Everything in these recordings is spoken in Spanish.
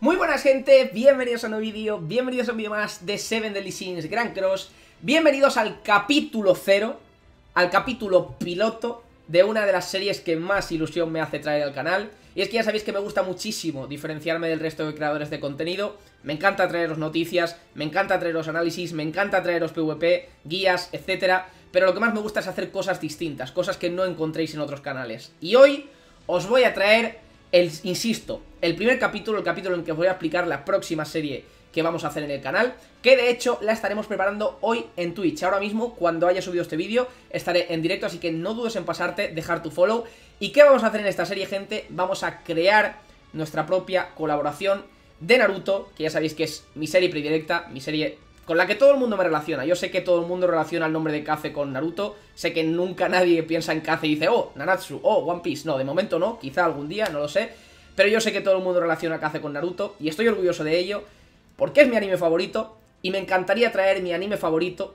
Muy buenas gente, bienvenidos a un nuevo vídeo, bienvenidos a un vídeo más de Seven Deadly Sins Grand Cross. Bienvenidos al capítulo cero, al capítulo piloto de una de las series que más ilusión me hace traer al canal. Y es que ya sabéis que me gusta muchísimo diferenciarme del resto de creadores de contenido. Me encanta traeros noticias, me encanta traeros análisis, me encanta traeros PvP, guías, etcétera. Pero lo que más me gusta es hacer cosas distintas, cosas que no encontréis en otros canales. Y hoy os voy a traer el, insisto, el primer capítulo, el capítulo en que os voy a explicar la próxima serie que vamos a hacer en el canal, que de hecho la estaremos preparando hoy en Twitch. Ahora mismo, cuando haya subido este vídeo, estaré en directo, así que no dudes en pasarte, dejar tu follow. ¿Y qué vamos a hacer en esta serie, gente? Vamos a crear nuestra propia colaboración de Naruto, que ya sabéis que es mi serie predilecta, mi serie con la que todo el mundo me relaciona. Yo sé que todo el mundo relaciona el nombre de Kaze con Naruto, sé que nunca nadie piensa en Kaze y dice, oh, Nanatsu, oh, One Piece. No, de momento no, quizá algún día, no lo sé. Pero yo sé que todo el mundo relaciona a Kaze con Naruto y estoy orgulloso de ello, porque es mi anime favorito y me encantaría traer mi anime favorito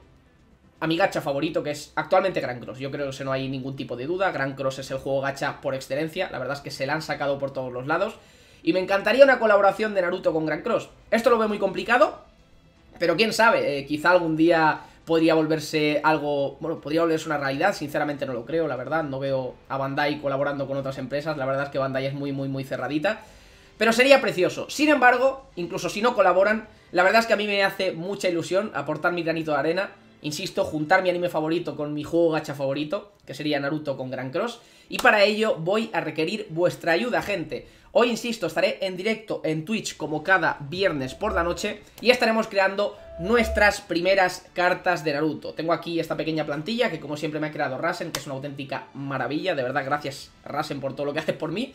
a mi gacha favorito, que es actualmente Gran Cross. Yo creo que no hay ningún tipo de duda. Gran Cross es el juego gacha por excelencia. La verdad es que se la han sacado por todos los lados. Y me encantaría una colaboración de Naruto con Gran Cross. Esto lo veo muy complicado, pero quién sabe, eh, quizá algún día podría volverse algo, bueno, podría volverse una realidad, sinceramente no lo creo, la verdad, no veo a Bandai colaborando con otras empresas, la verdad es que Bandai es muy, muy, muy cerradita, pero sería precioso. Sin embargo, incluso si no colaboran, la verdad es que a mí me hace mucha ilusión aportar mi granito de arena, insisto, juntar mi anime favorito con mi juego gacha favorito, que sería Naruto con Gran Cross, y para ello voy a requerir vuestra ayuda, gente. Hoy, insisto, estaré en directo en Twitch como cada viernes por la noche y estaremos creando nuestras primeras cartas de Naruto. Tengo aquí esta pequeña plantilla que como siempre me ha creado Rasen, que es una auténtica maravilla, de verdad, gracias Rasen por todo lo que haces por mí.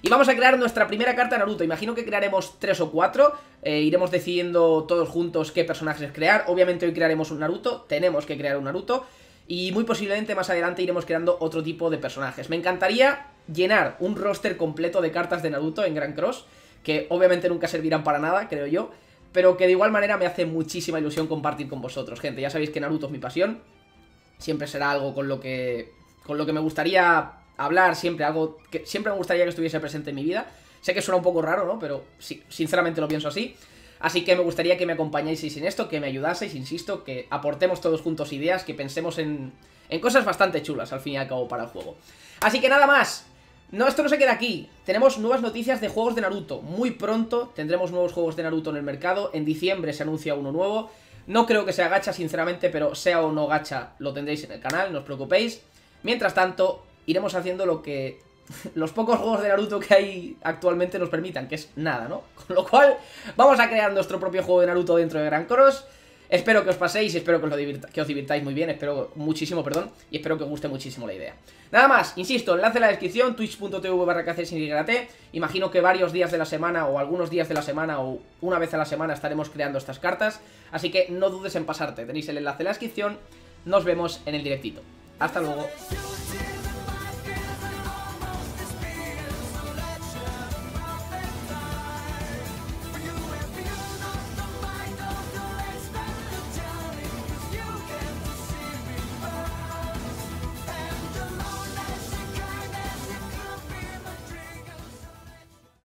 Y vamos a crear nuestra primera carta Naruto, imagino que crearemos tres o cuatro, eh, iremos decidiendo todos juntos qué personajes crear, obviamente hoy crearemos un Naruto, tenemos que crear un Naruto, y muy posiblemente más adelante iremos creando otro tipo de personajes. Me encantaría llenar un roster completo de cartas de Naruto en Grand Cross, que obviamente nunca servirán para nada, creo yo, pero que de igual manera me hace muchísima ilusión compartir con vosotros, gente. Ya sabéis que Naruto es mi pasión, siempre será algo con lo que, con lo que me gustaría hablar, siempre algo que siempre me gustaría que estuviese presente en mi vida. Sé que suena un poco raro, ¿no? Pero sí, sinceramente lo pienso así. Así que me gustaría que me acompañáis en esto, que me ayudaseis, insisto, que aportemos todos juntos ideas, que pensemos en, en cosas bastante chulas, al fin y al cabo, para el juego. Así que nada más, no, esto no se queda aquí. Tenemos nuevas noticias de juegos de Naruto. Muy pronto tendremos nuevos juegos de Naruto en el mercado. En diciembre se anuncia uno nuevo. No creo que sea gacha, sinceramente, pero sea o no gacha, lo tendréis en el canal, no os preocupéis. Mientras tanto, iremos haciendo lo que los pocos juegos de Naruto que hay actualmente nos permitan, que es nada, ¿no? Con lo cual, vamos a crear nuestro propio juego de Naruto dentro de Gran Cross. Espero que os paséis, espero que os, divirtáis muy bien, espero muchísimo, perdón, y espero que os guste muchísimo la idea. Nada más, insisto, enlace en la descripción, twitch.tv barra Imagino que varios días de la semana, o algunos días de la semana, o una vez a la semana estaremos creando estas cartas. Así que no dudes en pasarte, tenéis el enlace en la descripción. Nos vemos en el directito. Hasta luego.